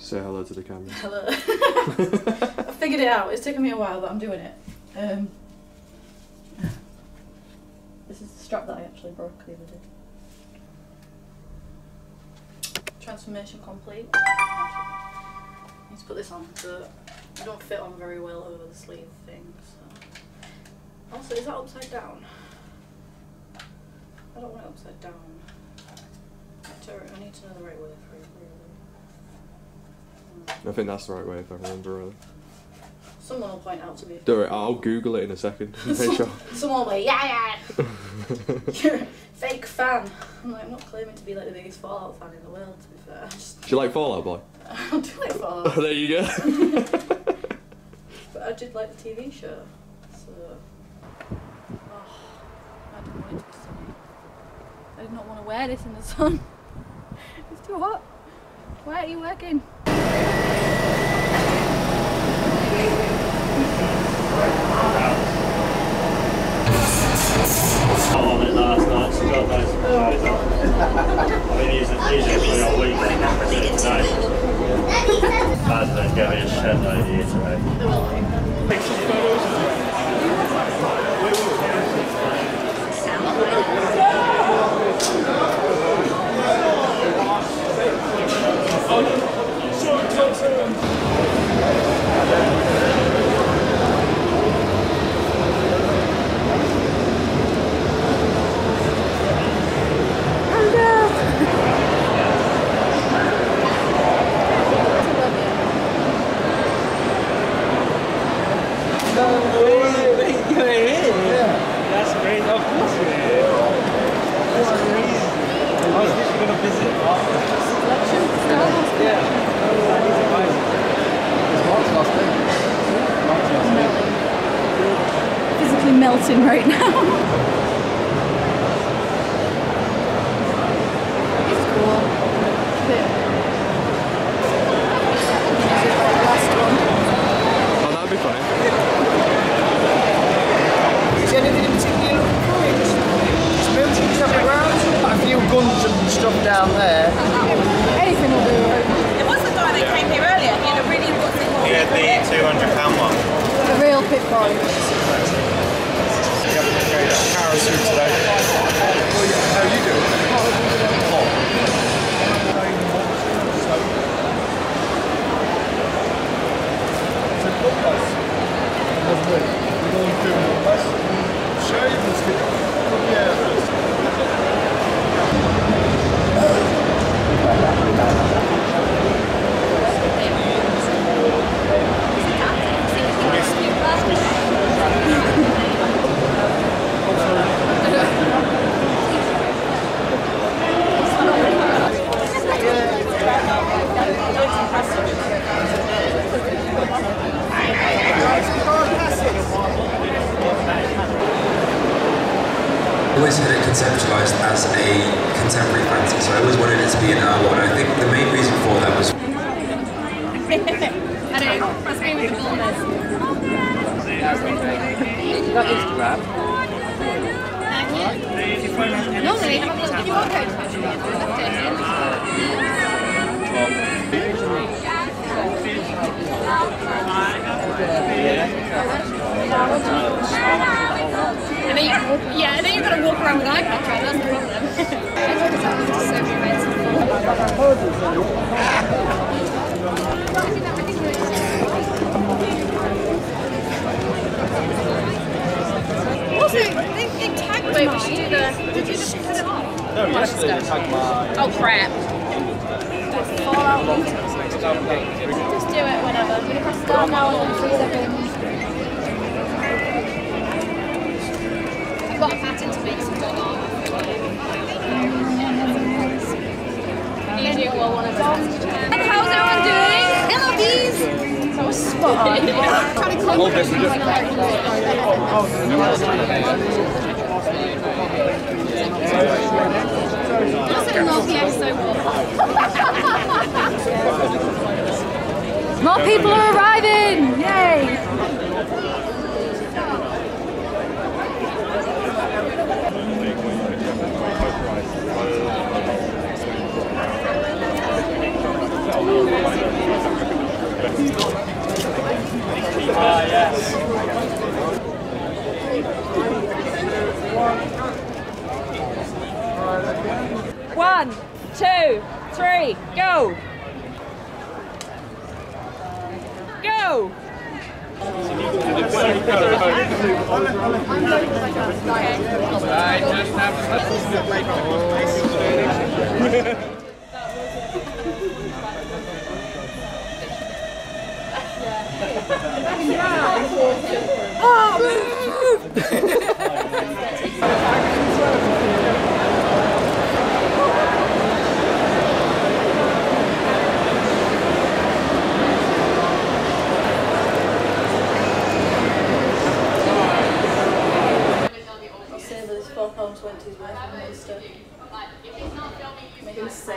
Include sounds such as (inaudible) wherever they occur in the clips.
Say hello to the camera. Hello. (laughs) I figured it out. It's taken me a while, but I'm doing it. Um, this is the strap that I actually broke the other day. Transformation complete. Need to put this on, but it don't fit on very well over the sleeve thing. So. Also, is that upside down? I don't want it upside down. I I need to know the right way for it. Really. I think that's the right way if I remember right. Someone will point out to me. Don't worry, I'll Google it in a second. Make sure. (laughs) Someone will be, yeah, yeah. (laughs) You're a fake fan. I'm like, I'm not claiming to be like the biggest Fallout fan in the world, to be fair. Just, Do you like Fall Out Boy? (laughs) I do like Fallout. there you go. but I did like the TV show. So. Oh, I didn't want it to be sunny. I did not want to wear this in the sun. it's too hot. Why are you working? on it last night. She's got those photos up. I've been using using it for the whole weekend. I did it today. Baz then gave me a shed load here today. That's great. Of course it is. That's crazy. I was literally going to visit. Yeah. That is amazing. Physically melting right. Now. (laughs) it's cool. Bit. Last one. Oh, that'd be funny. Is there anything in particular you're looking for? Just, just mounting stuff around? A few guns and stuff down there. Anything will do. There was a guy that came here earlier. He had a really what's it called? He had the 200 pound one. A real Pip-Boy. Parachute today. How you doing? I always had it conceptualized as a contemporary fantasy, so I always wanted it to be an hour. And I think the main reason for that was (laughs) I don't know. Must be with the builders. That Instagram. Normally, have a look at your code Also, they, they tagged Wait, we should do the. Did you just cut it off? No, yesterday they tagged my. Oh crap. Just do it whenever. I'm gonna press down now and then three seconds. I've got a pattern to make some dog art. You do well one of those. Was spot on. Trying to. More people are arriving! Two, three, go! Go! I'll (laughs) (laughs)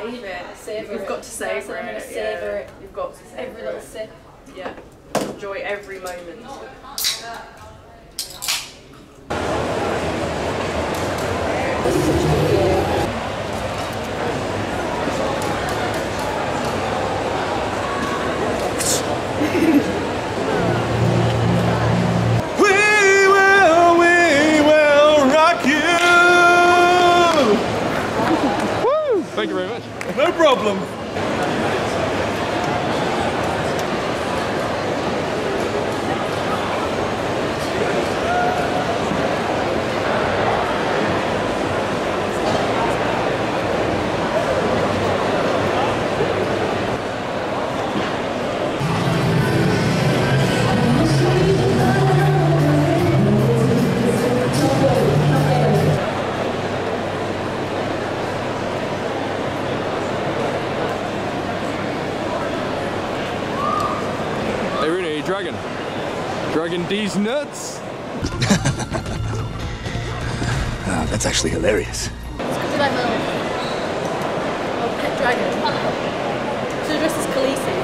Save it. Savour You've got to savour it. savour yeah. it. You've got to savour Every little sip. Yeah. Enjoy every moment. We Dragon D's nuts. (laughs) Ah, that's actually hilarious. Do like little little pet dragon. So dressed as Khaleesi.